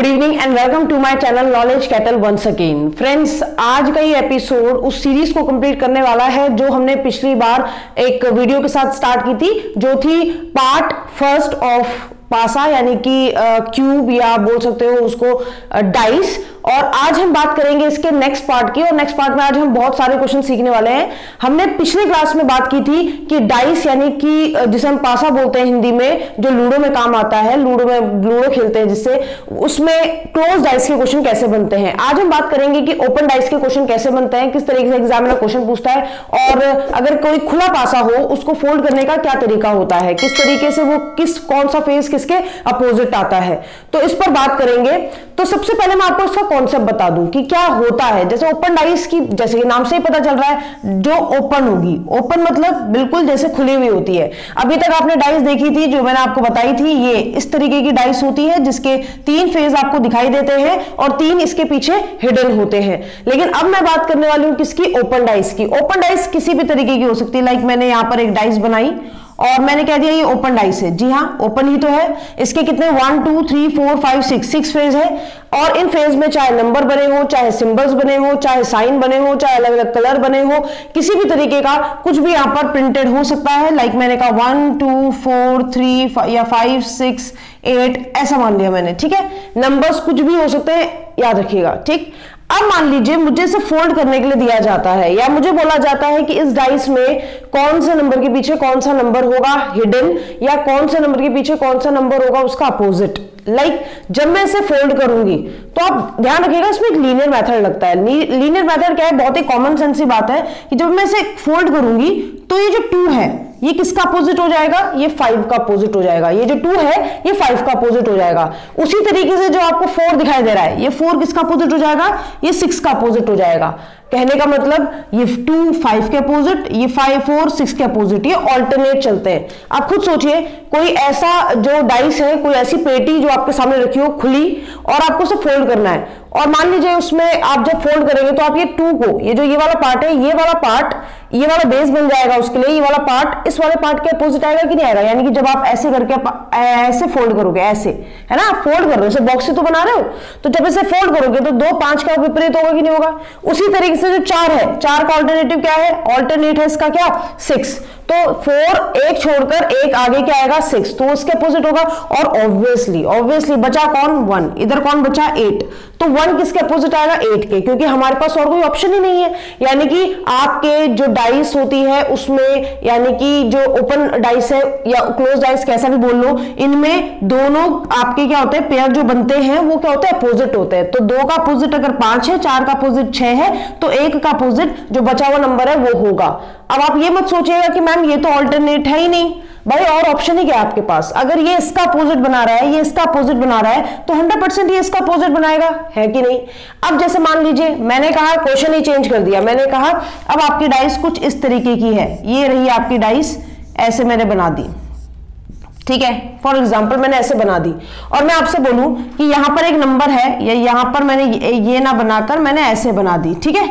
Good evening and welcome to my channel knowledge cattle once again friends आज का ये episode उस series को कंप्लीट करने वाला है जो हमने पिछली बार एक वीडियो के साथ स्टार्ट की थी, जो थी पार्ट फ़र्स्ट ऑफ़ पासा, यानी कि क्यूब या बोल सकते हो उसको डाइस और आज हम बात करेंगे इसके नेक्स्ट पार्ट की। और नेक्स्ट पार्ट में आज हम बहुत सारे क्वेश्चन सीखने वाले हैं। हमने पिछले क्लास में बात की थी कि डाइस यानी कि जिसे हम पासा बोलते हैं हिंदी में, जो लूडो में काम आता है, लूडो में लूडो खेलते हैं जिससे, उसमें क्लोज डाइस के क्वेश्चन कैसे बनते हैं? आज हम बात करेंगे कि ओपन डाइस के क्वेश्चन कैसे बनते हैं, किस तरीके से एग्ज़ाम एग्जामिनर क्वेश्चन पूछता है, और अगर कोई खुला पासा हो, उसको फोल्ड करने का क्या तरीका होता है, किस तरीके से वो किस, कौन सा फेस किसके अपोजिट आता है। तो इस पर बात करेंगे। तो सबसे पहले मैं आपको कॉन्सेप्ट बता दूँ कि क्या होता है। जैसे ओपन डाइस की, जैसे कि नाम से ही पता चल रहा है, जो ओपन होगी। ओपन मतलब बिल्कुल जैसे खुली हुई होती है। अभी तक आपने डाइस देखी थी, जो मैंने आपको बताई थी, ये इस तरीके की डाइस होती है, जिसके तीन फ़ेज़ आपको दिखाई देते हैं और तीन इसके पीछे हिडन होते हैं। लेकिन अब मैं बात करने वाली हूँ किसकी? ओपन डाइस की। ओपन डाइस किसी भी तरीके की हो सकती है। लाइक मैंने यहाँ पर एक डाइस बनाई। और मैंने कह दिया ये ओपन डाइस है। जी हाँ ओपन ही तो है। इसके कितने? One two three four five six six faces है। और इन फ़ेज़ में चाहे नंबर बने हो, चाहे सिंबल्स बने हो, चाहे साइन बने हो, चाहे अलग अलग कलर बने हो, किसी भी तरीके का कुछ भी यहाँ पर प्रिंटेड हो सकता है। लाइक मैंने कहा वन टू फोर थ्री या फाइव सिक्स एट ऐसा मान लिया मैंने, ठीक है? नंबर्स कुछ भी हो सकते हैं, याद रखिएगा, ठीक? अब मान लीजिए मुझे इसे फोल्ड करने के लिए दिया जाता है या मुझे बोला जाता है कि इस डाइस में कौन से नंबर के पीछे कौन सा नंबर होगा हिडन या कौन से नंबर के पीछे कौन सा नंबर होगा उसका अपोजिट लाइक like, जब मैं इसे फोल्ड करूँगी तो आप ध्यान रखिएगा इसमें एक लीनियर मेथड लगता है। लीनियर मेथड क्या है? बहुत ही कॉमन सेंस की बात है कि जब मैं इसे फोल्ड करूँगी तो ये जो टू है ये किसका अपोजिट हो जाएगा? ये फाइव का अपोजिट हो जाएगा। ये जो टू है, ये फाइव का अपोजिट हो जाएगा। उसी तरीके से जो आपको फोर दिखाई दे रहा है, ये फोर किसका अपोजिट हो जाएगा? ये सिक्स का अपोजिट हो जाएगा। कहने का मतलब ये टू फाइव के अपोजिट ये फाइव फोर सिक्स के अपोजिट ये ऑल्टरनेट चलते हैं। आप खुद सोचिए, कोई ऐसा जो डाइस है, कोई ऐसी पेटी जो आपके सामने रखी हो, खुली, और आपको उसे फोल्ड करना है। और मान लीजिए उसमें आप जब फोल्ड करेंगे तो आप ये टू को, ये जो ये वाला पार्ट है, ये वाला पार्ट ये वाला बेस बन जाएगा उसके लिए, ये वाला पार्ट इस वाले पार्ट के अपोजिट आएगा कि नहीं आएगा? यानी कि जब आप ऐसे करके ऐसे फोल्ड करोगे, ऐसे, है ना? आप फोल्ड कर रहे हो, इसे बॉक्स से तो बना रहे हो। तो जब इसे फोल्ड करोगे तो दो, पाँच का विपरीत होगा कि नहीं होगा? उसी तरीके से जो चार है चार का ऑल्टरनेटिव क्या है? ऑल्टरनेट है इसका क्या? सिक्स तो फोर एक छोड़कर एक आगे क्या आएगा? सिक्स तो उसके अपोजिट होगा और ऑब्वियसली ऑब्वियसली बचा कौन? वन इधर कौन बचा? एट तो वन किसके अपोजिट आएगा? एट के, क्योंकि हमारे पास और कोई ऑप्शन ही नहीं है। यानी कि आपके जो डाइस होती है, उसमें यानी कि जो ओपन डाइस है या क्लोज डाइस कैसा भी बोल लो, इनमें दोनों आपके क्या होते हैं? पेयर जो बनते हैं, वो क्या होते हैं? अपोजिट होते हैं। तो दो का अपोजिट अगर पाँच है, चार का अपोजिट छह है तो एक का अपोजिट जो बचा हुआ नंबर है, वो होगा। अब आप ये मत सोचिएगा कि मैम ये तो ऑल्टरनेट है ही नहीं। भाई, और ऑप्शन ही क्या आपके पास? अगर ये इसका अपोजिट बना रहा है, ये इसका अपोजिट बना रहा है तो 100 परसेंट ये इसका अपोजिट बनाएगा, है कि नहीं? अब जैसे मान लीजिए, मैंने कहा क्वेश्चन ही चेंज कर दिया। मैंने कहा, अब आपकी डाइस कुछ इस तरीके की है। ये रही आपकी डाइस ऐसे मैंने बना दी। ठीक है? फॉर एग्ज़ाम्पल मैंने ऐसे बना दी। और मैं आपसे बोलूँ कि यहाँ पर एक नंबर है, या यहाँ पर मैंने ये ना बनाकर मैंने ऐसे बना दी। ठीक है?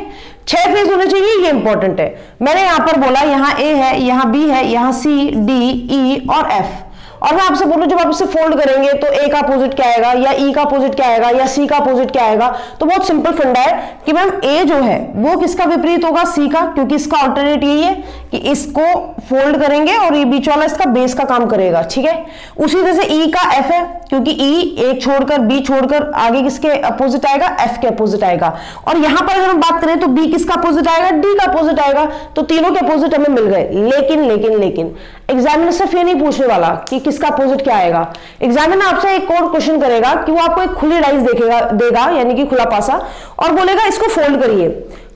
छह फ़ेज़ होने चाहिए, ये इंपॉर्टेंट है। मैंने यहाँ पर बोला, यहाँ ए है, यहाँ बी है, यहाँ सी डी ई और एफ़ और मैं आपसे बोलूँ, जब आप इसे फोल्ड करेंगे तो ए का अपोजिट क्या आएगा, या ई e का अपोजिट क्या आएगा, या सी का अपोजिट क्या आएगा तो बहुत सिंपल फंडा है कि मैम ए जो है, वो किसका विपरीत होगा सी का? क्योंकि इसका ऑल्टरनेट यही है कि इसको फोल्ड करेंगे और ये बीच वाला इसका बेस का काम करेगा, ठीक है? उसी तरह से ई e का एफ़ है, क्योंकि ई e एक छोड़कर बी छोड़कर आगे किसके अपोजिट आएगा? एफ़ के अपोजिट आएगा। और यहाँ पर अगर हम बात करें तो बी किसका अपोजिट आएगा? डी का अपोजिट आएगा। तो तीनों के अपोजिट हमें मिल गए। लेकिन लेकिन लेकिन एग्जामिनर सिर्फ़ ये नहीं पूछने वाला कि किसका अपोजिट क्या आएगा। एग्जामिनर आपसे एक और क्वेश्चन करेगा कि वो आपको एक खुली डाइस देखेगा, देगा, यानी कि खुला पासा, और बोलेगा, इसको फोल्ड करिए।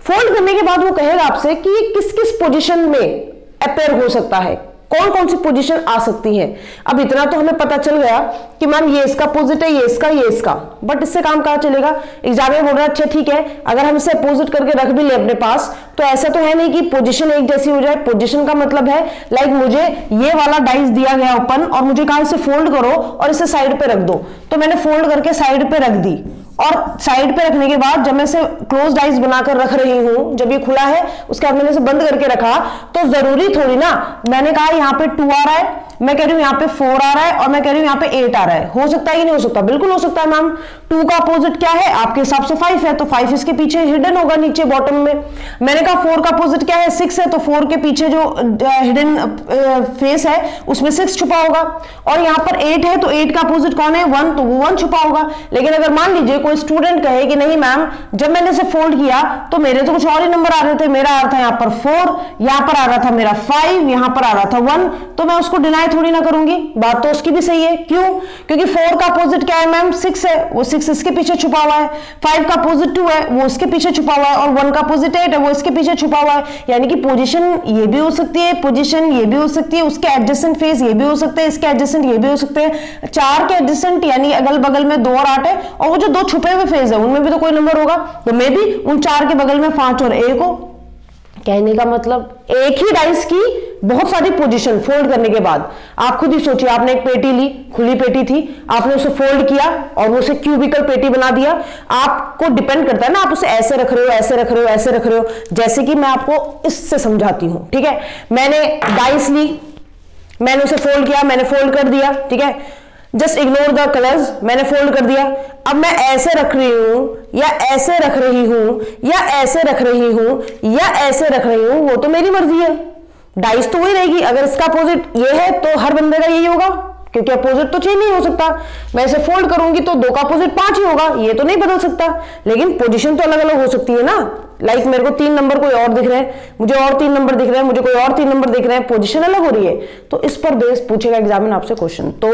फोल्ड करने के बाद वो कहेगा आपसे कि ये किस किस पोजिशन में अपेयर हो सकता है? कौन कौन सी पोजीशन आ सकती है? अब इतना तो हमें पता चल गया कि मैम ये इसका अपोजिट है, ये इसका ये इसका। बट इससे काम कहा चलेगा? एग्ज़ाम में बोल रहा अच्छा ठीक है, अगर हम इसे अपोजिट करके रख भी ले अपने पास तो ऐसा तो है नहीं कि पोजीशन एक जैसी हो जाए। पोजीशन का मतलब है लाइक मुझे ये वाला डाइस दिया गया ओपन और मुझे कहा इसे फोल्ड करो और इसे साइड पे रख दो। तो मैंने फोल्ड करके साइड पे रख दी। और साइड पे रखने के बाद जब मैं इसे क्लोज आइज़ बनाकर रख रही हूँ, जब ये खुला है, उसके बाद मैंने इसे बंद करके रखा तो ज़रूरी थोड़ी ना, मैंने कहा यहाँ पे टू आ रहा है मैं कह रही हूँ यहाँ पे फोर आ रहा है और मैं कह रही हूँ यहाँ पे एट आ रहा है। हो सकता है कि नहीं हो सकता। बिल्कुल हो सकता है मैम टू का अपोजिट क्या है? आपके हिसाब से फाइव है तो फाइव इसके पीछे हिडन होगा नीचे बॉटम में। मैंने कहा फोर का अपोजिट क्या है? सिक्स है तो फोर के पीछे जो हिडन फेस है, उसमें सिक्स छुपा होगा। और यहाँ पर एट है तो एट का अपोजिट कौन है? वन तो वो वन छुपा होगा। लेकिन अगर मान लीजिए कोई स्टूडेंट कहे कि नहीं मैम जब मैंने इसे फोल्ड किया तो मेरे तो कुछ और ही नंबर आ रहे थे। मेरा आ रहा था यहाँ पर फोर यहाँ पर आ रहा था मेरा फाइव यहाँ पर आ रहा था वन तो मैं उसको डिनाई थोड़ी ना करूँगी। बात तो उसकी भी सही है। क्यों? क्योंकि फोर का अपोजिट क्या है मैम सिक्स है। वो सिक्स इसके पीछे छुपा हुआ है। फाइव का अपोजिट टू है। वो इसके पीछे छुपा हुआ है। और वन का अपोजिट एट है। वो इसके पीछे छुपा हुआ है। यानी कि पोजिशन ये भी हो सकती है पोजिशन ये भी हो सकती है, उसके एडजस्टेंट फेस ये भी हो सकते हैं, इसके एडजस्टेंट ये भी हो सकते हैं। चार के एडजस्टेंट यानी अगल बगल में दो और आठ है। और वो जो दो छुपे हुए फेस है, उनमें भी तो कोई नंबर होगा। तो मे भी उन चार के बगल में पाँच और एक हो। कहने का मतलब एक ही डाइस की बहुत सारी पोजीशन फोल्ड करने के बाद, आप खुद ही सोचिए, आपने एक पेटी ली, खुली पेटी थी, आपने उसे फोल्ड किया और वो उसे क्यूबिकल पेटी बना दिया। आपको डिपेंड करता है ना, आप उसे ऐसे रख रहे हो, ऐसे रख रहे हो, ऐसे रख रहे हो, जैसे कि मैं आपको इससे समझाती हूँ, ठीक है? मैंने डाइस ली, मैंने उसे फोल्ड किया, मैंने फोल्ड कर दिया, ठीक है? जस्ट इग्नोर द कलर्स मैंने फोल्ड कर दिया। अब मैं ऐसे रख रही हूँ, या ऐसे रख रही हूँ, या ऐसे रख रही हूँ, या ऐसे रख रही हूँ, वो तो मेरी मर्ज़ी है। डाइस तो वही रहेगी। अगर इसका अपोजिट ये है तो हर बंदे का यही होगा। क्योंकि अपोजिट तो चेंज नहीं हो सकता। मैं इसे फोल्ड करूँगी तो दो का अपोजिट पाँच ही होगा। ये तो नहीं बदल सकता। लेकिन पोजिशन तो अलग अलग हो सकती है ना। लाइक मेरे को तीन नंबर कोई और दिख रहे हैं, मुझे और तीन नंबर दिख रहे हैं, मुझे कोई और तीन नंबर दिख रहे हैं पोजीशन अलग हो रही है। तो इस पर बेस पूछेगा एग्जामिन आपसे क्वेश्चन तो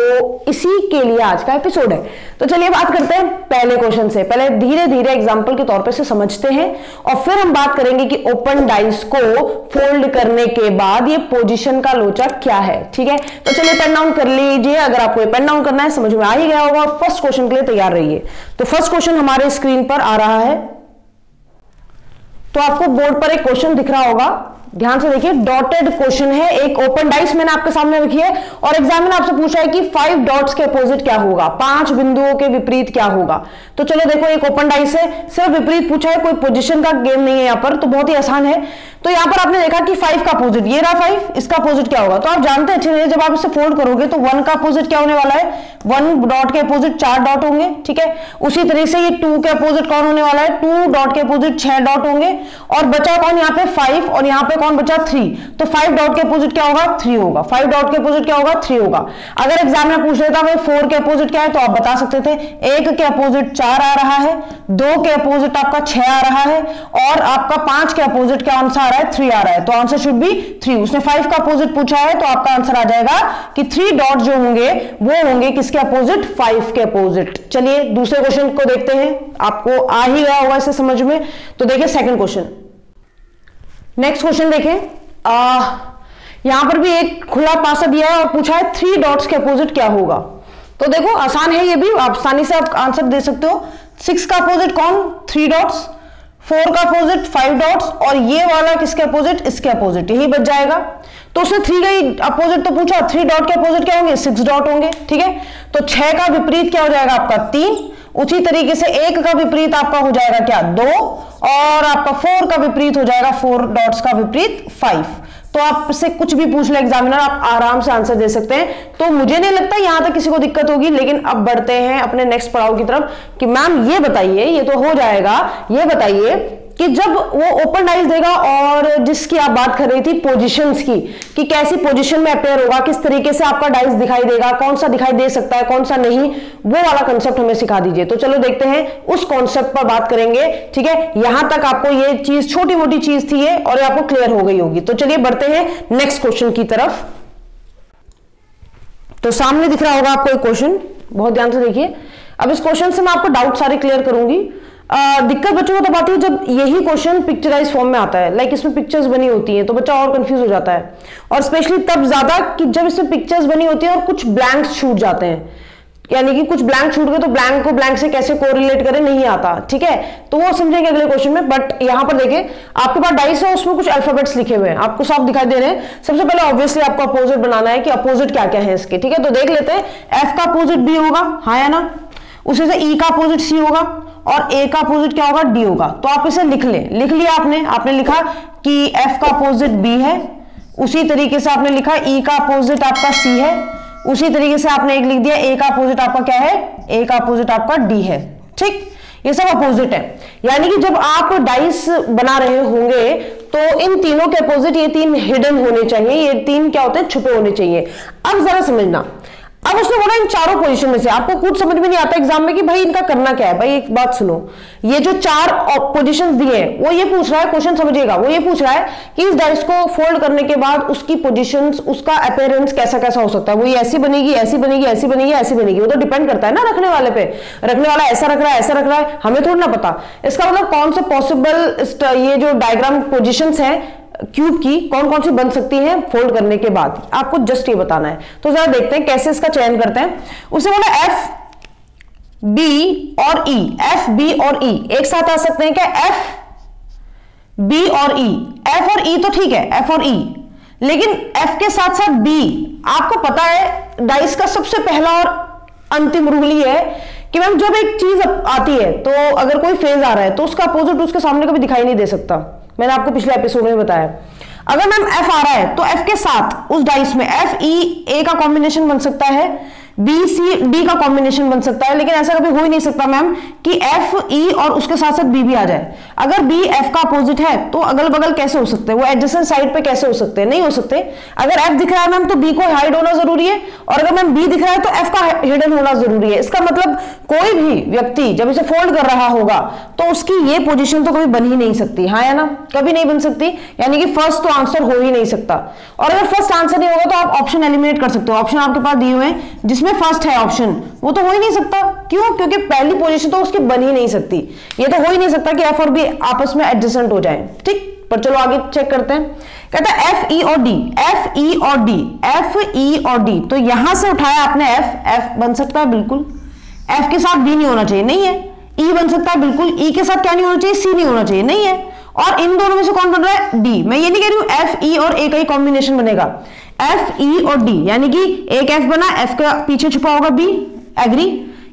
इसी के लिए आज का एपिसोड है। तो चलिए बात करते हैं पहले क्वेश्चन से। पहले धीरे धीरे एग्ज़ाम्पल के तौर पर से समझते हैं और फिर हम बात करेंगे कि ओपन डाइस को फोल्ड करने के बाद ये पोजिशन का लोचा क्या है, ठीक है? तो चलिए पेन डाउन कर लीजिए। अगर आपको पेन डाउन करना है, समझ में आ ही गया होगा। फ़र्स्ट क्वेश्चन के लिए तैयार रहिए। तो फ़र्स्ट क्वेश्चन हमारे स्क्रीन पर आ रहा है। तो आपको बोर्ड पर एक क्वेश्चन दिख रहा होगा ध्यान से देखिए डॉटेड क्वेश्चन है, एक ओपन डाइस मैंने आपके सामने रखी है और एग्जामिनर आपसे पूछा है कि फाइव डॉट्स के अपोजिट क्या होगा? पाँच बिंदुओं के विपरीत क्या होगा? तो चलो देखो, एक ओपन डाइस है, सिर्फ़ विपरीत पूछा है, कोई पोजीशन का गेम नहीं है यहाँ पर तो बहुत ही आसान है। तो यहाँ पर आपने देखा कि फाइव का अपोजिट ये रहा फाइव इसका अपोजिट क्या होगा? तो आप जानते अच्छे अच्छे जब आप इसे फोल्ड करोगे तो वन का अपोजिट क्या होने वाला है? वन डॉट के अपोजिट चार डॉट होंगे, ठीक है? उसी तरीके से ये टू के अपोजिट कौन होने वाला है? टू डॉट के अपोजिट छह डॉट होंगे, और बचा कौन यहाँ पे? फाइव और यहाँ पे कौन बचा? थ्री तो फाइव डॉट के अपोजिट क्या होगा? थ्री होगा. फाइव डॉट के अपोजिट क्या होगा? थ्री होगा. अगर एग्ज़ाम में पूछ लेता भाई फोर के अपोजिट क्या है तो आप बता सकते थे, एक के अपोजिट चार आ रहा है, दो के अपोजिट आपका छह आ रहा है, और आपका पाँच के अपोजिट क्या आंसर आ रहा है? थ्री आ रहा है. तो आंसर शुड बी थ्री उसने फाइव का अपोजिट पूछा है तो आपका आंसर आ जाएगा कि थ्री डॉट जो होंगे, वो होंगे किसके अपोजिट फाइव के अपोजिट चलिए, दूसरे क्वेश्चन को देखते हैं. आपको आ ही गया होगा इसे समझ में. तो देखिए सेकंड क्वेश्चन नेक्स्ट क्वेश्चन देखें। यहाँ पर भी एक खुला पासा दिया है और पूछा है थ्री डॉट्स के अपोजिट क्या होगा? तो देखो, आसान है ये भी, आप आसानी से आप आंसर दे सकते हो। सिक्स का अपोजिट कौन? थ्री डॉट्स फोर का अपोजिट फाइव डॉट्स और ये वाला किसके अपोजिट इसके अपोजिट यही बच जाएगा। तो उसने थ्री का अपोजिट तो पूछा थ्री डॉट के अपोजिट क्या होंगे? सिक्स डॉट होंगे, ठीक है? तो छह का विपरीत क्या हो जाएगा आपका? तीन। उसी तरीके से एक का विपरीत आपका हो जाएगा क्या? दो। और आपका फोर का विपरीत हो जाएगा, फोर डॉट्स का विपरीत फाइव। तो आपसे कुछ भी पूछ ले एग्जामिनर, आप आराम से आंसर दे सकते हैं। तो मुझे नहीं लगता यहाँ तक किसी को दिक्कत होगी, लेकिन अब बढ़ते हैं अपने नेक्स्ट पड़ाव की तरफ़ कि मैम ये बताइए, ये तो हो जाएगा, ये बताइए कि जब वो ओपन डाइस देगा और जिसकी आप बात कर रही थी पोजीशंस की, कि कैसी पोजीशन में अपेयर होगा, किस तरीके से आपका डाइस दिखाई देगा, कौन सा दिखाई दे सकता है, कौन सा नहीं, वो वाला कंसेप्ट हमें सिखा दीजिए। तो चलो देखते हैं, उस कॉन्सेप्ट पर बात करेंगे, ठीक है? यहाँ तक आपको ये चीज़ छोटी मोटी चीज़ थी ये, और ये आपको क्लियर हो गई होगी। तो चलिए बढ़ते हैं नेक्स्ट क्वेश्चन की तरफ़। तो सामने दिख रहा होगा आपको एक क्वेश्चन बहुत ध्यान से देखिए। अब इस क्वेश्चन से मैं आपको डाउट सारे क्लियर करूँगी। दिक्कत बच्चों को तब आती है जब यही क्वेश्चन पिक्चराइज फॉर्म में आता है। लाइक इसमें पिक्चर्स बनी होती हैं तो बच्चा और कंफ्यूज हो जाता है। और स्पेशली तब ज़्यादा कि जब इसमें पिक्चर्स बनी होती है और कुछ ब्लैंक्स छूट जाते हैं। यानी कि कुछ ब्लैंक छूट गए तो ब्लैंक को ब्लैंक से कैसे कोरिलेट करें, नहीं आता। ठीक है? तो वो समझेंगे अगले क्वेश्चन में बट यहाँ पर देखिए आपके पास डाइस है, उसमें कुछ अल्फाबेट्स लिखे हुए हैं। आपको साफ़ दिखाई दे रहे हैं। सबसे पहले ऑब्वियसली आपको अपोजिट बनाना है कि अपोजिट क्या क्या है इसके। ठीक है? तो देख लेते हैं एफ़ का अपोजिट बी होगा। हाँ है ना? उसी से ई e का अपोजिट सी होगा और ए का अपोजिट क्या होगा? डी होगा। तो आप इसे लिख लें। लिख लिया आपने? आपने लिखा कि एफ़ का अपोजिट बी है। उसी तरीके से आपने लिखा ई e का अपोजिट आपका सी है। उसी तरीके से आपने एक लिख दिया ए का अपोजिट आपका क्या है? ए का अपोजिट आपका डी है। ठीक? ये सब अपोजिट है। यानी कि जब आप डाइस बना रहे होंगे तो इन तीनों के अपोजिट ये तीन हिडन होने चाहिए। ये तीन क्या होते हैं? छुपे होने चाहिए। अब जरा समझना। अब उसने बोला इन चारों पोजीशन में से। आपको कुछ समझ में नहीं आता एग्ज़ाम में कि भाई इनका करना क्या है? भाई एक बात सुनो। ये जो चार पोजीशंस दिए हैं, वो ये पूछ रहा है क्वेश्चन समझिएगा। वो ये पूछ रहा है कि इस डाइस को फोल्ड करने के बाद उसकी पोजीशंस उसका अपेयरेंस कैसा कैसा हो सकता है? वो ये ऐसी बनेगी ऐसी बनेगी ऐसी बनेगी ऐसी बनेगी। वो तो डिपेंड करता है ना रखने वाले पे। रखने वाला ऐसा रख रहा है, ऐसा रख रहा है। हमें थोड़ा ना पता। इसका मतलब कौन से पॉसिबल ये जो डायग्राम पोजिशन है क्यूब की कौन कौन सी बन सकती है फोल्ड करने के बाद? आपको जस्ट ये बताना है। तो जरा देखते हैं कैसे इसका चयन करते हैं। उसे बोला एफ़ बी और ई एफ़ बी और ई एक साथ आ सकते हैं क्या? एफ़ बी और ई एफ़ और ई तो ठीक है एफ़ और ई लेकिन एफ़ के साथ साथ बी आपको पता है डाइस का सबसे पहला और अंतिम रूल ही है कि मैम जब एक चीज़ आती है तो अगर कोई फ़ेज़ आ रहा है तो उसका अपोजिट उसके सामने कभी दिखाई नहीं दे सकता। मैंने आपको पिछले एपिसोड में बताया। अगर मैम एफ़ आ रहा है तो एफ़ के साथ, उस डाइस में एफ़ ई ए का कॉम्बिनेशन बन सकता है। बी सी डी का कॉम्बिनेशन बन सकता है, लेकिन ऐसा कभी हो ही नहीं सकता मैम कि एफ़ ई e और उसके साथ साथ बी भी आ जाए। अगर बी एफ़ का अपोजिट है तो अगल बगल कैसे हो सकते हैं? वो एडजस्टेंट साइड पे कैसे हो सकते हैं? नहीं हो सकते। अगर एफ़ दिख रहा है मैम तो बी को हाइड होना ज़रूरी है, और अगर मैम बी दिख रहा है तो एफ़ का हिडन होना ज़रूरी है। इसका मतलब कोई भी व्यक्ति जब इसे फोल्ड कर रहा होगा तो उसकी ये पोजिशन तो कभी बन ही नहीं सकती। हाँ या ना? कभी नहीं बन सकती। यानी कि फ़र्स्ट तो आंसर हो ही नहीं सकता। और अगर फ़र्स्ट आंसर नहीं होगा तो आप ऑप्शन एलिमिनेट कर सकते हो। ऑप्शन आपके पास दिए हुए हैं, जिसमें में फ़र्स्ट है ऑप्शन वो तो हो ही नहीं सकता. क्यों? क्योंकि पहली पोजीशन तो उसकी बन ही नहीं सकती. ये तो हो ही नहीं सकता कि एफ़ और बी आपस में एडजस्टेंट हो जाए. ठीक? पर चलो आगे चेक करते हैं. कहता है एफ़ ई और डी एफ़ ई और डी एफ़ ई और डी तो यहाँ से उठाया आपने एफ़ एफ़ बन सकता है बिल्कुल. एफ़ के साथ डी नहीं होना चाहिए. नहीं है. ई e बन सकता है बिल्कुल. ई e के साथ क्या नहीं होना चाहिए? सी नहीं होना चाहिए. नहीं है. और इन दोनों में से कौन बन रहा है? डी मैं ये नहीं कह रही हूँ एफ़ ई और ए का ही कॉम्बिनेशन बनेगा. एफ़ ई e और डी यानी कि एक एफ़ बना एफ़ के पीछे छुपा होगा बी एग्री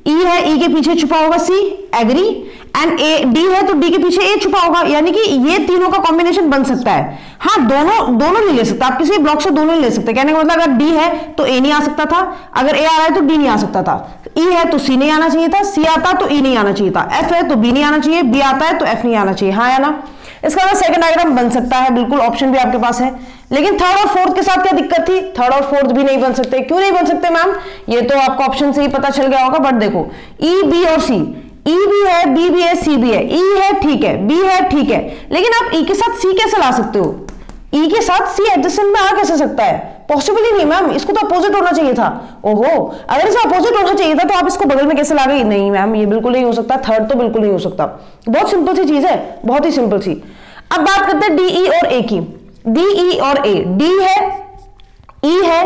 ई है ई e के पीछे छुपा होगा C agree and A D है तो डी के पीछे ए छुपा होगा, यानी कि ये तीनों का कॉम्बिनेशन बन सकता है। हाँ दोनों दोनों नहीं ले सकता, आप किसी ब्लॉक से दोनों नहीं ले सकते। कहने का मतलब अगर डी है तो ए नहीं आ सकता था। अगर ए आ रहा है तो डी नहीं आ सकता था। ई e है तो सी नहीं आना चाहिए था। सी आता तो ई नहीं आना चाहिए था। एफ़ है तो बी नहीं आना चाहिए। बी आता है तो एफ़ नहीं आना चाहिए। हाँ या ना? इसका सेकंड डायग्राम बन सकता है, बिल्कुल ऑप्शन भी आपके पास है। लेकिन थर्ड और फोर्थ के साथ क्या दिक्कत थी? थर्ड और फोर्थ भी नहीं बन सकते। क्यों नहीं बन सकते मैम ये तो आपको ऑप्शन से ही पता चल गया होगा बट देखो ई e, बी और सी ई भी है बी भी है सी भी है। ई e है ठीक है। बी है ठीक है। लेकिन आप ई e के साथ सी कैसे ला सकते हो? ई के साथ सी एडजस्टेंट में आ कैसे सकता है? पॉसिबल ही नहीं मैम इसको तो अपोजिट होना चाहिए था। ओहो अगर इसे अपोजिट होना चाहिए था तो आप इसको बगल में कैसे ला गई नहीं मैम ये बिल्कुल नहीं हो सकता। थर्ड तो बिल्कुल नहीं हो सकता। बहुत सिंपल सी चीज़ है बहुत ही सिंपल सी। अब बात करते हैं डीई और ए की। डीई और ए डी है ई e है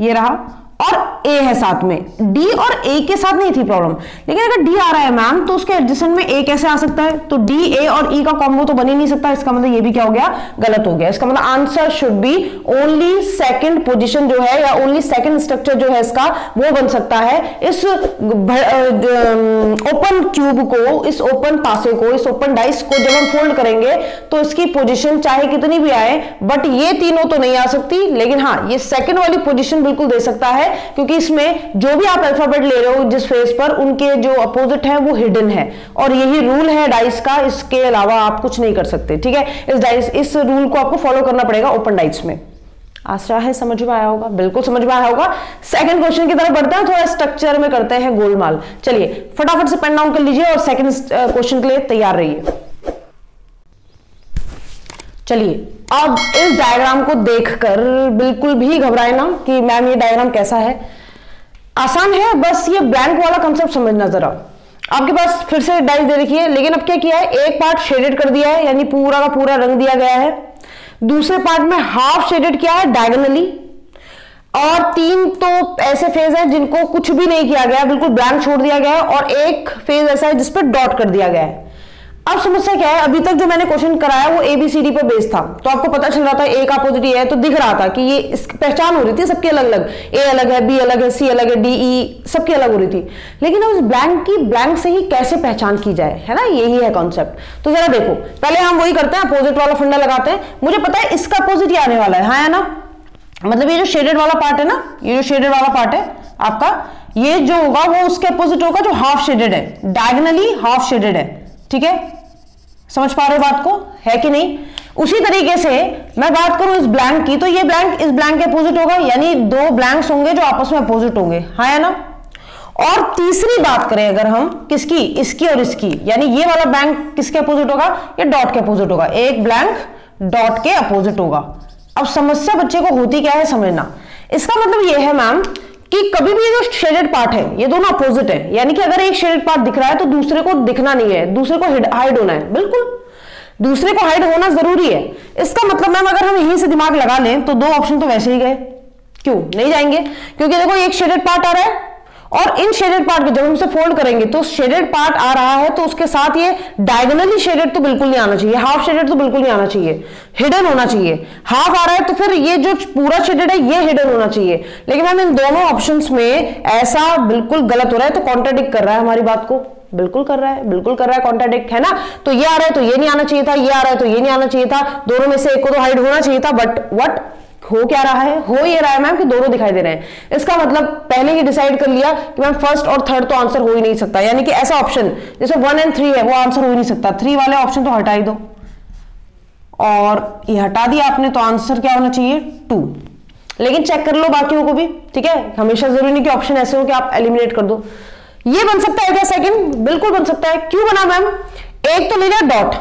ये रहा और ए है साथ में। डी और ए के साथ नहीं थी प्रॉब्लम लेकिन अगर डी आ रहा है मैम तो उसके एडजस्टमेंट में ए कैसे आ सकता है? तो डी ए और ई e का कॉम्बो तो बन ही नहीं सकता। इसका मतलब ये भी क्या हो गया? गलत हो गया। इसका मतलब answer should be only second position जो है या ओनली सेकंड स्ट्रक्चर जो है इसका, वो बन सकता है। इस ओपन क्यूब को, इस ओपन पासे को, इस ओपन डाइस को जब हम फोल्ड करेंगे तो इसकी पोजिशन चाहे कितनी भी आए बट ये तीनों तो नहीं आ सकती। लेकिन हाँ ये सेकेंड वाली पोजिशन बिल्कुल दे सकता है क्योंकि इसमें जो भी आप अल्फ़ाबेट ले रहे हो, जिस फेस पर, उनके जो अपोजिट है, वो हिडन है। और यही रूल है डाइस का, इसके अलावा आप कुछ नहीं कर सकते, ठीक है? इस डाइस इस रूल को आपको फॉलो करना पड़ेगा ओपन डाइस में। आशा है, समझ में आया होगा? बिल्कुल समझ में आया होगा। सेकंड क्वेश्चन की तरफ़ बढ़ते हैं, थोड़ा स्ट्रक्चर में करते हैं गोलमाल। चलिए, फटाफट से पेन डाउन कर लीजिए और सेकंड क्वेश्चन के लिए तैयार रहिए। चलिए, अब इस डायग्राम को देखकर बिल्कुल भी घबराए ना कि मैम ये डायग्राम कैसा है। आसान है, बस ये ब्लैंक वाला कंसेप्ट समझना जरा। आपके पास फिर से डाइस दे रखी है, लेकिन अब क्या किया है? एक पार्ट शेडेड कर दिया है, यानी पूरा का पूरा रंग दिया गया है। दूसरे पार्ट में हाफ़ शेडेड किया है डायगनली और तीन तो ऐसे फ़ेज़ है जिनको कुछ भी नहीं किया गया, बिल्कुल ब्लैंक छोड़ दिया गया है, और एक फ़ेज़ ऐसा है जिसपे डॉट कर दिया गया है। अब समस्या क्या है अभी तक जो मैंने क्वेश्चन कराया वो एबीसीडी पर बेस्ड था। तो आपको पता चल रहा था ए का अपोजिट है तो दिख रहा था कि ये पहचान हो रही थी सबकी अलग अलग। ए अलग है बी अलग है सी अलग है डी ई e, सबकी अलग हो रही थी। लेकिन अब उस ब्लैंक की ब्लैंक से ही कैसे पहचान की जाए? है ना? यही है कॉन्सेप्ट तो जरा देखो पहले हम वही करते हैं अपोजिट वाला फंडा लगाते हैं। मुझे पता है इसका अपोजिट ही आने वाला है। हाँ है ना? मतलब ये जो शेडेड वाला पार्ट है ना ये जो शेडेड वाला पार्ट है आपका ये जो होगा वो उसके अपोजिट होगा जो हाफ़ शेडेड है। डायगनली हाफ़ शेडेड है। ठीक है? समझ पा रहे हो बात को? है कि नहीं? उसी तरीके से मैं बात करूँ इस ब्लैंक की तो ये ब्लैंक इस ब्लैंक के अपोजिट होगा, यानी दो ब्लैंक्स होंगे जो आपस में अपोजिट होंगे। हाँ है ना? और तीसरी बात करें अगर हम किसकी? इसकी और इसकी। यानी ये वाला ब्लैंक किसके अपोजिट होगा? ये डॉट के अपोजिट होगा। एक ब्लैंक डॉट के अपोजिट होगा। अब समस्या बच्चे को होती क्या है समझना। इसका मतलब ये है मैम कि कभी भी जो शेडेड पार्ट है, ये दोनों अपोजिट है। यानी कि अगर एक शेडेड पार्ट दिख रहा है तो दूसरे को दिखना नहीं है। दूसरे को हाइड होना है। बिल्कुल। दूसरे को हाइड होना ज़रूरी है। इसका मतलब मैम अगर हम यहीं से दिमाग लगा लें तो दो ऑप्शन तो वैसे ही गए। क्यों? नहीं जाएँगे। क्योंकि देखो, एक शेडेड पार्ट आ रहा है और इन शेडेड पार्ट को जब हम इसे फोल्ड करेंगे तो शेडेड पार्ट आ रहा है तो उसके साथ ये डायगोनली शेडेड तो बिल्कुल नहीं आना चाहिए हाफ़ शेडेड तो बिल्कुल नहीं आना चाहिए हिडन होना चाहिए। हाफ़ आ रहा है तो फिर ये जो पूरा शेडेड है, ये हिडन होना चाहिए। लेकिन मैम, इन दोनों ऑप्शन में ऐसा बिल्कुल गलत हो रहा है तो कॉन्ट्राडिक्ट कर रहा है हमारी बात को। बिल्कुल कर रहा है, बिल्कुल कर रहा है कॉन्ट्राडिक्ट है ना? तो ये आ रहा है तो ये नहीं आना चाहिए था, ये आ रहा है तो ये नहीं आना चाहिए था। दोनों में से एक को तो हाइड होना चाहिए था बट वट हो क्या रहा है? हो ये रहा है मैम कि दोनों दिखाई दे रहे हैं। इसका मतलब पहले ही डिसाइड कर लिया कि मैम फ़र्स्ट और थर्ड तो आंसर हो ही नहीं सकता। यानी कि ऐसा ऑप्शन जैसे वन एंड थ्री है, वो आंसर हो ही नहीं सकता। थ्री वाले ऑप्शन तो हटा ही दो। और ये हटा दिया आपने तो आंसर क्या होना चाहिए? टू लेकिन चेक कर लो बाकियों को भी, ठीक है? हमेशा ज़रूरी नहीं कि ऑप्शन ऐसे हो कि आप एलिमिनेट कर दो। ये बन सकता है क्या सेकंड बिल्कुल बन सकता है। क्यों बना मैम एक तो ले डॉट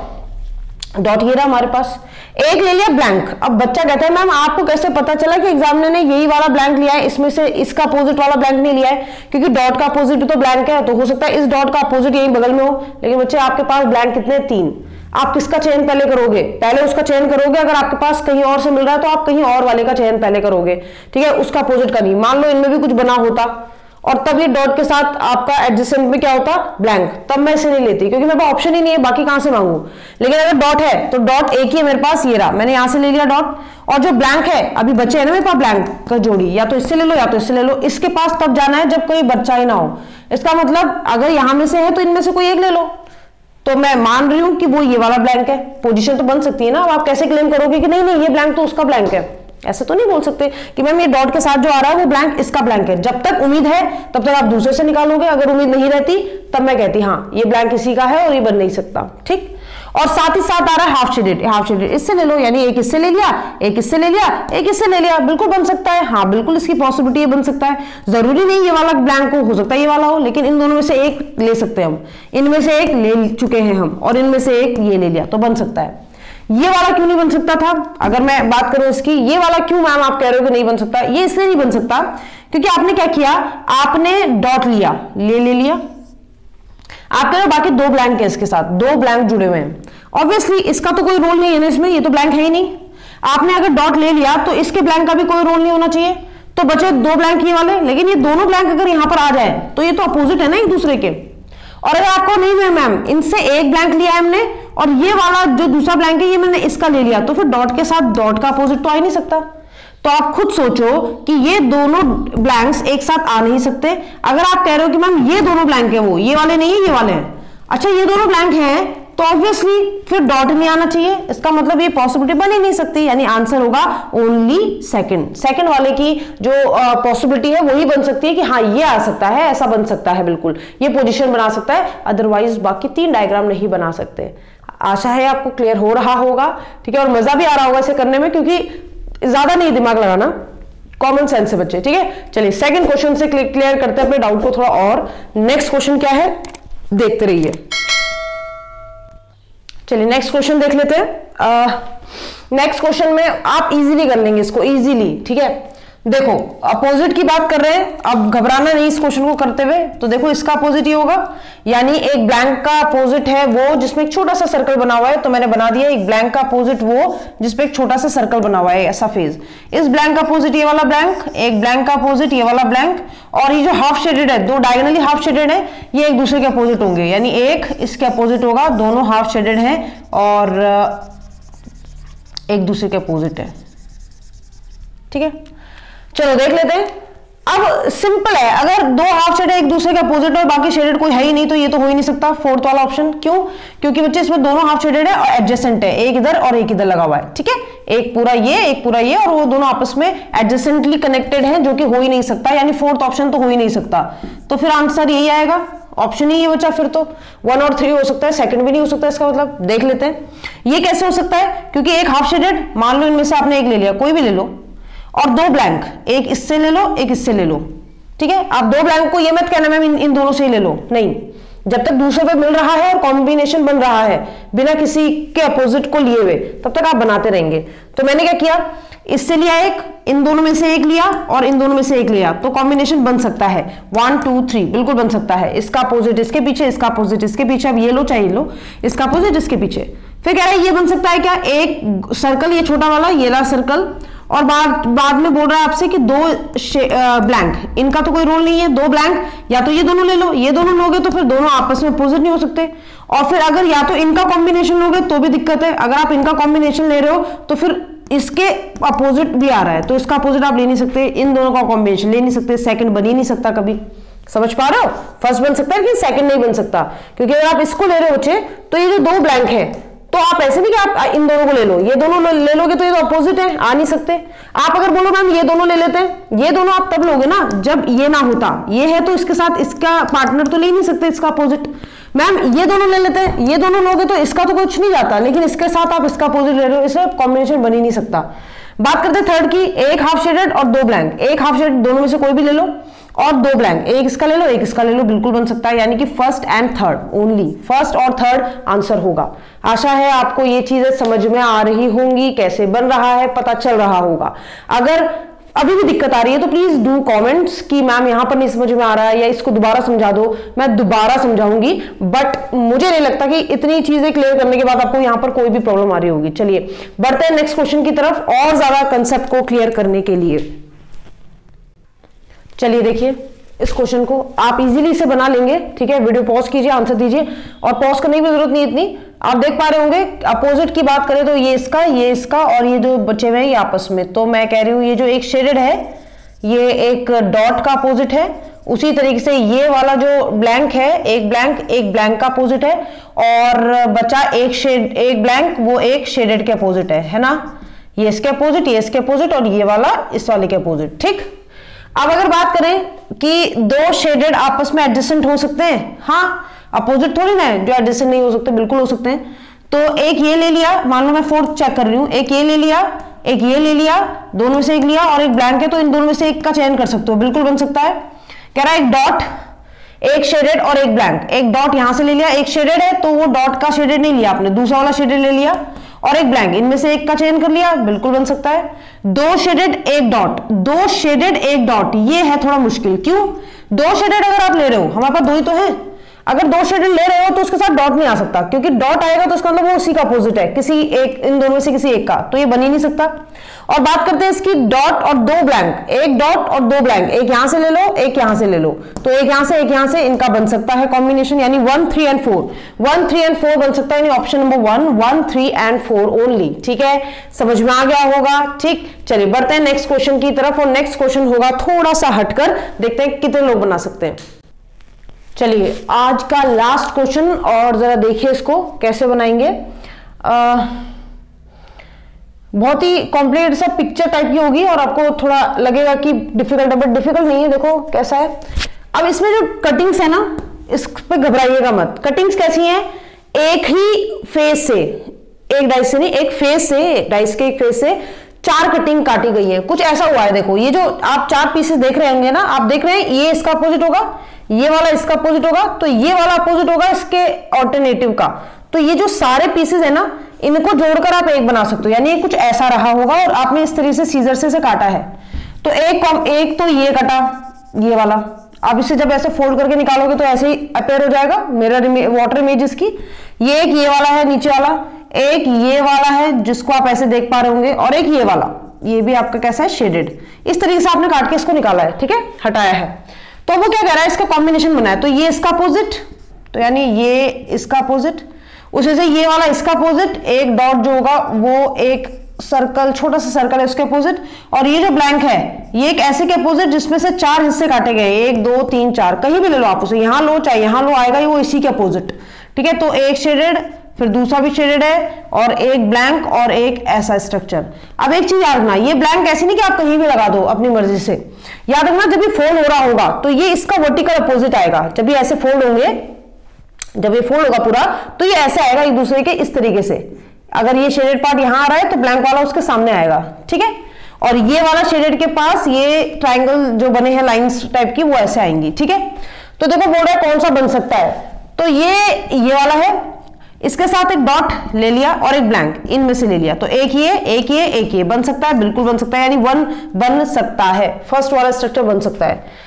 डॉट ये रहा हमारे पास। एक ले लिया ब्लैंक अब बच्चा कहता है, मैम, आपको कैसे पता चला कि एग्जामिनर ने यही वाला ब्लैंक लिया है? इसमें से इसका अपोजिट वाला ब्लैंक नहीं लिया है, क्योंकि डॉट का अपोजिट तो ब्लैंक है तो हो सकता है इस डॉट का अपोजिट यही बगल में हो। लेकिन बच्चे, आपके पास ब्लैंक कितने तीन। आप किसका चयन पहले करोगे? पहले उसका चयन करोगे, अगर आपके पास कहीं और से मिल रहा है तो आप कहीं और वाले का चयन पहले करोगे। ठीक है? उसका अपोजिट का नहीं। मान लो इनमें भी कुछ बना होता। और तब ये डॉट के साथ आपका एडजस्टेंट में क्या होता? ब्लैंक तब मैं इसे नहीं लेती, क्योंकि मेरे पास ऑप्शन ही नहीं है, बाकी कहाँ से मांगू? लेकिन अगर डॉट है तो डॉट एक ही है मेरे पास, ये रहा। मैंने यहाँ से ले लिया डॉट और जो ब्लैंक है, अभी बच्चे है ना मेरे पास ब्लैंक का जोड़ी, या तो इससे ले लो, या तो इससे ले लो। इसके पास तब जाना है जब कोई बच्चा ही ना हो। इसका मतलब अगर यहाँ में से है तो इनमें से कोई एक ले लो। तो मैं मान रही हूँ कि वो ये वाला ब्लैंक है। पोजिशन तो बन सकती है ना, अब आप कैसे क्लेम करोगे कि नहीं नहीं, ये ब्लैंक तो उसका ब्लैंक है। ऐसे तो नहीं बोल सकते कि मैम ये डॉट के साथ जो आ रहा है वो ब्लैंक इसका ब्लैंक है। जब तक उम्मीद है तब तक आप दूसरे से निकालोगे। अगर उम्मीद नहीं रहती तब मैं कहती हाँ ये ब्लैंक इसी का है और ये बन नहीं सकता। ठीक? और साथ ही साथ आ रहा है हाफ़ शेडेड हाफ़ शेडेड इससे ले लो यानी एक इससे ले लिया एक इससे ले लिया एक इससे ले लिया बिल्कुल बन सकता है। हाँ बिल्कुल इसकी पॉसिबिलिटी बन सकता है। ज़रूरी नहीं ये वाला ब्लैंक हो, हो सकता है ये वाला हो लेकिन इन दोनों में से एक ले सकते हैं हम। इनमें से एक ले चुके हैं हम और इनमें से एक ये ले लिया तो बन सकता है। ये वाला क्यों नहीं बन सकता था? अगर मैं बात करूँ इसकी, ये वाला क्यों मैम आप कह रहे हो कि नहीं बन सकता? ये इसलिए नहीं बन सकता क्योंकि आपने क्या किया? आपने डॉट लिया, ले ले लिया। आप कह रहे हो बाकी दो ब्लैंक है इसके साथ, दो ब्लैंक जुड़े हुए हैं। ऑब्वियसली इसका तो कोई रोल नहीं है ना इसमें, ये तो ब्लैंक है ही नहीं। आपने अगर डॉट ले लिया तो इसके ब्लैंक का भी कोई रोल नहीं होना चाहिए। तो बचे दो ब्लैंक ये वाले, लेकिन ये दोनों ब्लैंक अगर यहाँ पर आ जाए तो ये तो अपोजिट है ना एक दूसरे के। और अगर आपको नहीं हुए मैम इनसे एक ब्लैंक लिया है हमने और ये वाला जो दूसरा ब्लैंक है, ये मैंने इसका ले लिया तो फिर डॉट के साथ डॉट का अपोजिट तो आ ही नहीं सकता। तो आप खुद सोचो कि ये दोनों ब्लैंक्स एक साथ आ नहीं सकते। अगर आप कह रहे हो कि मैम ये दोनों ब्लैंक है वो, ये वाले नहीं है, ये वाले हैं। अच्छा ये दोनों ब्लैंक हैं तो ऑब्वियसली फिर डॉट नहीं आना चाहिए। इसका मतलब ये पॉसिबिलिटी बन ही नहीं सकती, यानी आंसर होगा ओनली सेकंड सेकंड वाले की जो पॉसिबिलिटी है, वही बन सकती है कि हाँ ये आ सकता है, ऐसा बन सकता है, बिल्कुल। ये पोजीशन बना सकता है अदरवाइज़ बाकी तीन डायग्राम नहीं बना सकते। आशा है आपको क्लियर हो रहा होगा, ठीक है? और मज़ा भी आ रहा होगा इसे करने में, क्योंकि ज़्यादा नहीं दिमाग लगाना कॉमन सेंस से बच्चे, ठीक है? चलिए सेकंड क्वेश्चन से क्लियर करते हैं अपने डाउट को थोड़ा और। नेक्स्ट क्वेश्चन क्या है? देखते रहिए। चलिए नेक्स्ट क्वेश्चन देख लेते हैं। नेक्स्ट क्वेश्चन में आप इजीली कर लेंगे इसको इजीली ठीक है? देखो अपोजिट की बात कर रहे हैं, अब घबराना नहीं इस क्वेश्चन को करते हुए तो देखो इसका अपोजिट ही होगा। यानी एक ब्लैंक का अपोजिट है वो, जिसमें एक छोटा सा सर्कल बना हुआ है तो मैंने बना दिया, एक ब्लैंक का अपोजिट वो जिसपे एक छोटा सा सर्कल बना हुआ है, ऐसा फ़ेज़ इस ब्लैंक का अपोजिट ये वाला ब्लैंक एक ब्लैंक का अपोजिट ये वाला ब्लैंक और ये जो हाफ़ शेडेड है, दो डायगनली हाफ़ शेडेड है, ये एक दूसरे के अपोजिट होंगे। यानी एक इसके अपोजिट होगा, दोनों हाफ़ शेडेड है, और, एक दूसरे के अपोजिट है। ठीक है? चलो देख लेते हैं। अब सिंपल है, अगर दो हाफ़ शेड एक दूसरे के अपोजिट और बाकी शेडेड कोई है ही नहीं तो ये तो हो ही नहीं सकता फोर्थ वाला ऑप्शन क्यों? क्योंकि बच्चे, इसमें दोनों हाफ़ शेडेड है और एडजस्टेंट है, एक इधर और एक इधर लगा हुआ है, ठीक है? एक पूरा ये, एक पूरा ये और वो दोनों आपस में एडजस्टेंटली कनेक्टेड है, जो कि हो ही नहीं सकता, यानी फोर्थ ऑप्शन तो हो ही नहीं सकता। तो फिर आंसर यही आएगा। ऑप्शन ही ये बचा फिर तो। वन और थ्री हो सकता है सेकंड भी नहीं हो सकता इसका मतलब। देख लेते हैं। ये कैसे हो सकता है? क्योंकि एक हाफ़ शेडेड मान लो इनमें से आपने एक ले लिया, कोई भी ले लो। और दो ब्लैंक एक इससे ले लो एक इससे ले लो। ठीक है? आप दो ब्लैंक को ये मत कहना मैम इन, इन दोनों से ही ले लो। नहीं। जब तक दूसरे पे मिल रहा है और कॉम्बिनेशन बन रहा है बिना किसी के अपोजिट को लिए हुए तब तक आप बनाते रहेंगे। तो मैंने क्या किया? इससे लिया एक इन दोनों में से एक लिया और इन दोनों में से एक लिया। तो कॉम्बिनेशन बन सकता है। वन टू थ्री बिल्कुल बन सकता है। इसका अपोजिट इसके पीछे इसका अपोजिट इसके पीछे। अब ये लो चाहे लो। इसका अपोजिट इसके पीछे। फिर कह रहा है ये बन सकता है क्या? एक सर्कल ये छोटा वाला ये सर्कल और बाद बाद में बोल रहा है आपसे कि दो ब्लैंक इनका तो कोई रोल नहीं है, दो ब्लैंक या तो ये दोनों ले लो, ये दोनों लोगे तो फिर दोनों आपस में अपोजिट नहीं हो सकते। और फिर अगर या तो इनका कॉम्बिनेशन लोगे तो भी दिक्कत है। अगर आप इनका कॉम्बिनेशन ले रहे हो तो फिर इसके अपोजिट भी आ रहा है। तो इसका अपोजिट आप ले नहीं सकते, इन दोनों का कॉम्बिनेशन ले नहीं सकते सेकंड बन ही नहीं सकता कभी। समझ पा रहे हो? फ़र्स्ट बन सकता है, लेकिन सेकंड नहीं बन सकता। क्योंकि अगर आप इसको ले रहे हो तो ये जो दो ब्लैंक है तो आप ऐसे नहीं कि आप इन दोनों को ले लो। ये दोनों ले लोगे तो ये तो अपोजिट है, आ नहीं सकते। आप अगर बोलो मैम ये दोनों ले लेते हैं। ये दोनों आप तब लोगे ना, जब ये ना होता। ये है तो इसके साथ इसका पार्टनर तो ले नहीं सकते, इसका अपोजिट मैम ये दोनों ले लेते हैं। ये दोनों लोगे तो इसका तो कुछ नहीं जाता, लेकिन इसके साथ आप इसका अपोजिट ले रहे हो इससे कॉम्बिनेशन बन नहीं सकता। बात करते थर्ड की, एक हाफ़ शेडेड और दो ब्लैंक एक हाफ़ शेड दोनों में से कोई भी ले लो। और दो ब्लैंक एक इसका ले लो, एक इसका ले लो, बिल्कुल बन सकता है, यानी कि first and third only first और थर्ड आंसर होगा। आशा है आपको ये चीज़ें समझ में आ रही होंगी, कैसे बन रहा है, पता चल रहा होगा। अगर अभी भी दिक्कत आ रही है तो प्लीज़ डू कमेंट्स कि मैम यहाँ पर नहीं समझ में आ रहा है, या इसको दोबारा समझा दो, मैं दोबारा समझाऊँगी। बट मुझे नहीं लगता कि इतनी चीज़ें क्लियर करने के बाद आपको यहाँ पर कोई भी प्रॉब्लम आ रही होगी। चलिए, बढ़ते हैं नेक्स्ट क्वेश्चन की तरफ़, और ज़्यादा कंसेप्ट को क्लियर करने के लिए। चलिए देखिए, इस क्वेश्चन को आप इजीली इसे बना लेंगे, ठीक है? वीडियो पॉज कीजिए आंसर दीजिए। और पॉज करने की ज़रूरत नहीं इतनी। आप देख पा रहे होंगे अपोजिट की बात करें तो ये इसका ये इसका और ये जो बचे हुए हैं, ये आपस में। तो मैं कह रही हूँ, ये जो एक शेडेड है, ये एक डॉट का अपोजिट है। उसी तरीके से ये वाला जो ब्लैंक है, एक ब्लैंक एक ब्लैंक का अपोजिट है। और बचा एक शेड एक ब्लैंक वो एक शेडेड के अपोजिट है है ना? ये इसके अपोजिट ये इसके अपोजिट और ये वाला इस वाले के अपोजिट ठीक? अब अगर बात करें कि दो शेडेड आपस में एडजस्टेंट हो सकते हैं हाँ अपोजिट थोड़ी ना है, जो एडजस्टेंट नहीं हो सकते, बिल्कुल हो सकते हैं। तो एक ये ले लिया, मान लो मैं फोर्थ चेक कर रही हूँ, एक ये ले लिया, एक ये ले लिया, दोनों से एक लिया, और एक ब्लैंक है तो इन दोनों में से एक का चयन कर सकते हो, बिल्कुल बन सकता है। कह रहा है एक डॉट एक शेडेड और एक ब्लैंक एक डॉट यहाँ से ले लिया, एक शेडेड है तो वो डॉट का शेडेड नहीं लिया आपने, दूसरा वाला शेडेड ले लिया। और एक ब्लैंक इनमें से एक का चयन कर लिया, बिल्कुल बन सकता है। दो शेडेड एक डॉट दो शेडेड एक डॉट ये है थोड़ा मुश्किल। क्यों? दो शेडेड अगर आप ले रहे हो, हमारे पास दो ही तो है। अगर दो शेड्यूल ले रहे हो तो उसके साथ डॉट नहीं आ सकता, क्योंकि डॉट आएगा तो उसका मतलब वो उसी का अपोजिट है, किसी एक, इन दोनों से किसी एक का तो ये बन ही नहीं सकता। और बात करते हैं इसकी डॉट और दो ब्लैंक एक डॉट और दो ब्लैंक एक यहाँ से ले लो, एक यहाँ से ले लो तो एक यहाँ से, एक यहाँ से इनका बन सकता है कॉम्बिनेशन यानी one three and four one three and four बन सकता है option number one one three and four only ठीक है? समझ में आ गया होगा, ठीक? चलिए बढ़ते हैं नेक्स्ट क्वेश्चन की तरफ़ और नेक्स्ट क्वेश्चन होगा थोड़ा सा हटकर, देखते हैं कितने लोग बना सकते हैं। चलिए आज का लास्ट क्वेश्चन और जरा देखिए इसको कैसे बनाएँगे। आ, बहुत ही कॉम्प्लीट सा पिक्चर टाइप की होगी और आपको थोड़ा लगेगा कि डिफ़िकल्ट है बट डिफ़िकल्ट नहीं है देखो कैसा है। अब इसमें जो कटिंग्स है ना इस पे घबराइएगा मत। कटिंग्स कैसी हैं? एक ही फेस से एक डाइस से नहीं एक फेस से डाइस के एक फेस से चार कटिंग काटी गई है। कुछ ऐसा हुआ है देखो ये जो आप चार पीसेस देख रहे होंगे ना आप देख रहे हैं ये इसका अपोजिट होगा ये वाला इसका अपोजिट होगा तो ये वाला अपोजिट होगा इसके ऑल्टरनेटिव का। तो ये जो सारे पीसेस है ना इनको जोड़कर आप एक बना सकते हो। यानी कुछ ऐसा रहा होगा और आपने इस तरीके से सीजर से, से काटा है। तो एक एक तो ये कटा ये वाला। अब इसे जब ऐसे फोल्ड करके निकालोगे तो ऐसे ही अपेयर हो जाएगा मिरर वाटर इमेज इसकी। ये एक ये वाला है नीचे वाला। एक ये वाला है जिसको आप ऐसे देख पा रहे होंगे, और एक ये वाला। ये भी आपका कैसा है? शेडेड इस तरीके से आपने काट के इसको निकाला है, ठीक है? हटाया है। तो वो क्या कह रहा है? इसका कॉम्बिनेशन बनाया तो ये इसका अपोजिट तो यानी ये इसका अपोजिट उसे से ये वाला इसका अपोजिट एक डॉट जो होगा, वो एक सर्कल छोटा सा सर्कल है उसके अपोजिट और ये जो ब्लैंक है, ये एक ऐसे के अपोजिट जिसमें से चार हिस्से काटे गए एक, दो, तीन, चार। कहीं भी ले लो आप उसे। यहाँ लो, चाहे यहाँ लो, आएगा वो इसी के अपोजिट ठीक है? तो एक शेडेड फिर दूसरा भी शेडेड है और एक ब्लैंक और एक ऐसा स्ट्रक्चर अब एक चीज़ याद रखना, ये ब्लैंक ऐसी नहीं कि आप कहीं भी लगा दो अपनी मर्ज़ी से. याद रखना, जब ये फोल्ड हो रहा होगा तो ये इसका वर्टिकल अपोजिट आएगा. जब ये ऐसे फोल्ड होंगे, जब ये फोल्ड होगा पूरा तो ये ऐसे आएगा एक दूसरे के इस तरीके से. अगर ये शेडेड पार्ट यहाँ आ रहा है तो ब्लैंक वाला उसके सामने आएगा, ठीक है? और ये वाला शेडेड के पास, ये ट्राइंगल जो बने हैं लाइंस टाइप की, वो ऐसे आएँगी, ठीक है? तो देखो बॉर्डर कौन सा बन सकता है? तो ये ये वाला है इसके साथ एक डॉट ले लिया और एक ब्लैंक इनमें से ले लिया। तो एक ये एक ये एक ये बन सकता है, बिल्कुल बन सकता है, यानी वन बन सकता है। फ़र्स्ट वाला स्ट्रक्चर बन सकता है।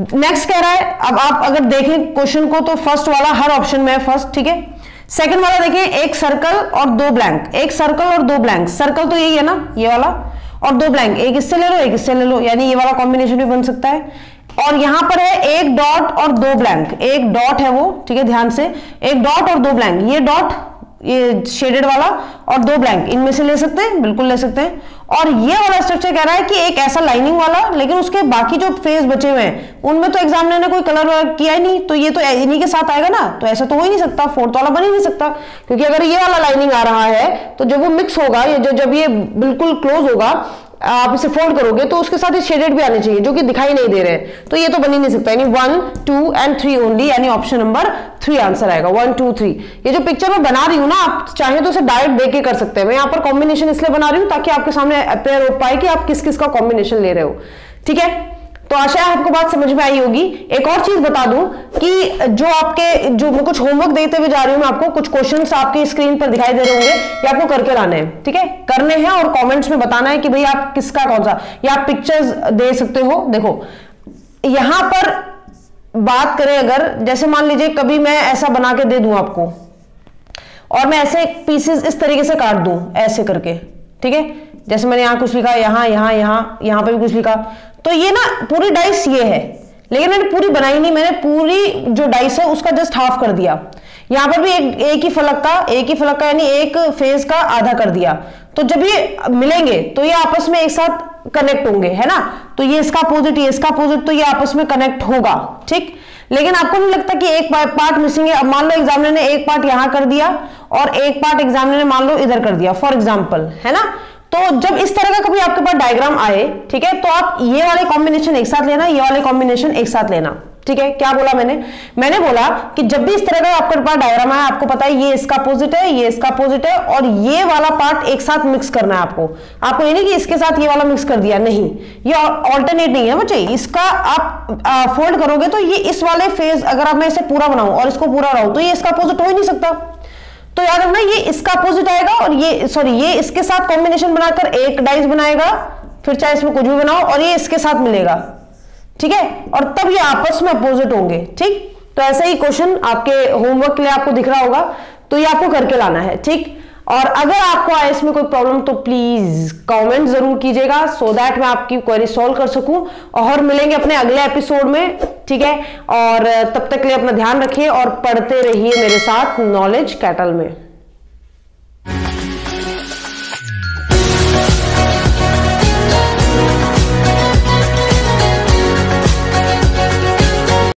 नेक्स्ट कह रहा है, अब आप अगर देखें क्वेश्चन को तो फ़र्स्ट वाला हर ऑप्शन में है फ़र्स्ट ठीक है? सेकंड वाला देखिए, एक सर्कल और दो ब्लैंक एक सर्कल और दो ब्लैंक सर्कल तो यही है ना, ये वाला। और दो ब्लैंक एक इससे ले लो, एक इससे ले लो। यानी ये वाला कॉम्बिनेशन भी बन सकता है। और यहाँ पर है एक डॉट और दो ब्लैंक। एक डॉट है वो, ठीक है, ध्यान से। एक डॉट और दो ब्लैंक। ये डॉट, ये शेडेड वाला और दो ब्लैंक। इनमें से ले सकते हैं, बिल्कुल ले सकते हैं। और ये वाला स्ट्रक्चर कह रहा है कि एक ऐसा लाइनिंग वाला, लेकिन उसके बाकी जो फेस बचे हुए हैं, उनमें तो एग्जामिनर ने कोई कलर किया ही नहीं तो ये तो इन्हीं के साथ आएगा ना? तो ऐसा तो हो ही नहीं सकता फोर्थ वाला बन ही नहीं सकता। क्योंकि अगर ये वाला लाइनिंग आ रहा है तो जब वो मिक्स होगा, ये जब ये बिल्कुल क्लोज होगा आप इसे फोल्ड करोगे तो उसके साथ शेडेड भी आने चाहिए, जो कि दिखाई नहीं दे रहे हैं। तो ये तो बन ही नहीं सकता। यानी one two and three only यानी ऑप्शन नंबर थ्री आंसर आएगा। वन टू थ्री ये जो पिक्चर मैं बना रही हूँ ना, आप चाहे तो उसे डायरेक्ट देख के कर सकते हैं। मैं यहाँ पर कॉम्बिनेशन इसलिए बना रही हूँ ताकि आपके सामने अपेयर हो पाए कि आप किस किस का कॉम्बिनेशन ले रहे हो। ठीक है? तो आशा है आपको बात समझ में आई होगी। एक और चीज़ बता दूँ कि जो आपके, जो मैं कुछ होमवर्क देते हुए जा रही हूँ, मैं आपको कुछ क्वेश्चन आपके स्क्रीन पर दिखाई दे रहे होंगे, ये आपको करके लाने हैं, ठीक है? करने हैं और कमेंट्स में बताना है कि भाई आप किसका कौन सा, या आप पिक्चर्स दे सकते हो। देखो, यहाँ पर बात करें अगर, जैसे मान लीजिए कभी मैं ऐसा बना के दे दूँ आपको, और मैं ऐसे पीसेस इस तरीके से काट दूँ, ऐसे करके, ठीक है? जैसे मैंने यहाँ कुछ लिखा, यहाँ यहाँ यहाँ यहाँ पे भी कुछ लिखा। तो ये ना पूरी डाइस ये है, लेकिन मैंने पूरी बनाई नहीं, मैंने पूरी जो डाइस है उसका जस्ट हाफ़ कर दिया। यहाँ पर भी एक एक ही फलक का, एक ही फलक का यानी एक फ़ेज़ का आधा कर दिया। तो जब ये मिलेंगे तो ये आपस में एक साथ कनेक्ट होंगे, है ना? तो ये इसका अपोजिट ये इसका अपोजिट तो ये आपस में कनेक्ट होगा, ठीक? लेकिन आपको नहीं लगता कि एक पार्ट मिसिंग है? अब मान लो एग्जामिनर ने एक पार्ट यहाँ कर दिया और एक पार्ट एग्जामिनर ने मान लो इधर कर दिया फॉर एग्ज़ाम्पल है ना? तो जब इस तरह का कभी आपके पास डायग्राम आए, ठीक है तो आप ये वाले कॉम्बिनेशन एक साथ लेना, ये वाले कॉम्बिनेशन एक साथ लेना, ठीक है, क्या बोला मैंने? मैंने बोला कि जब भी इस तरह का आपके पास डायग्राम आया, आपको पता है ये इसका अपोजिट है, ये इसका अपोजिट है, और ये वाला पार्ट एक साथ मिक्स करना है आपको। आपको ये नहीं कि इसके साथ ये वाला मिक्स कर दिया, नहीं, ये ऑल्टरनेट नहीं है बच्चे, इसका आप फोल्ड करोगे तो ये इस वाले फ़ेज़ अगर आप मैं इसे पूरा बनाऊँ और इसको पूरा रहा तो ये इसका अपोजिट हो ही नहीं सकता। तो याद रखना, ये इसका अपोजिट आएगा और ये सॉरी ये इसके साथ कॉम्बिनेशन बनाकर एक डाइस बनाएगा, फिर चाहे इसमें कुछ भी बनाओ और ये इसके साथ मिलेगा। ठीक है? और तब ये आपस में अपोजिट होंगे। ठीक? तो ऐसा ही क्वेश्चन आपके होमवर्क के लिए आपको दिख रहा होगा। तो ये आपको करके लाना है। ठीक? और अगर आपको आए में कोई प्रॉब्लम तो प्लीज़ कमेंट ज़रूर कीजिएगा सो so दैट मैं आपकी क्वेरी सॉल्व कर सकूँ, और मिलेंगे अपने अगले एपिसोड में, ठीक है? और तब तक के लिए अपना ध्यान रखिए और पढ़ते रहिए मेरे साथ नॉलेज कैटल में।